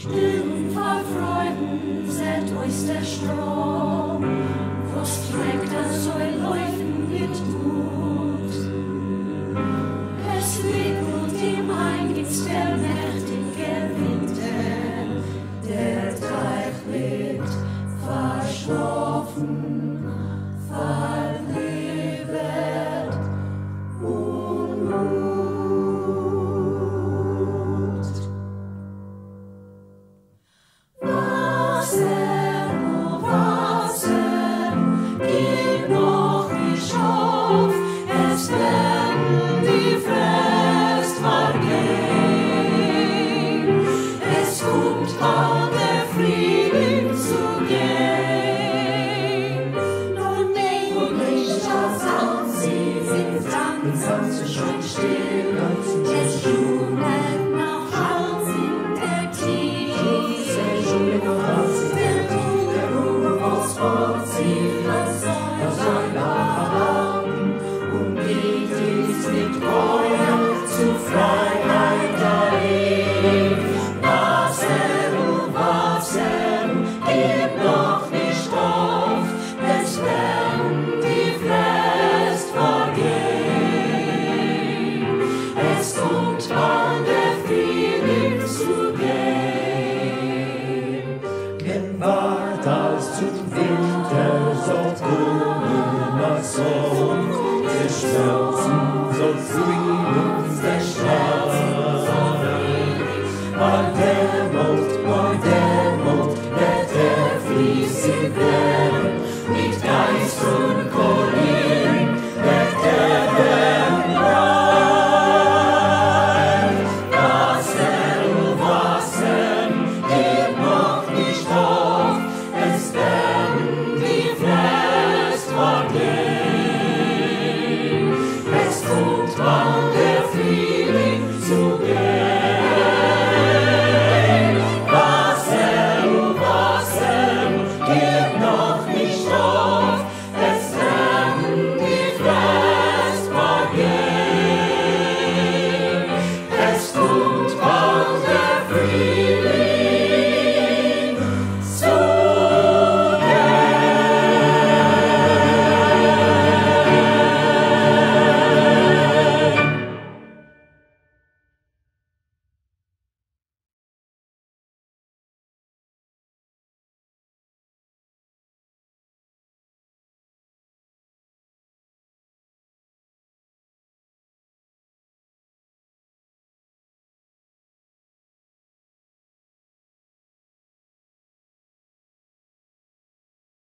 Stimmt vor Freuden, seht euch der Strom, was trägt er so Läufen mit Mut. Es wiegelt ihm ein, gibt's der mächtige Winter, der Teich wird verschlafen. Church Sohn, der Schmerzen soll zwingen uns der schwarzen Sonne. Bei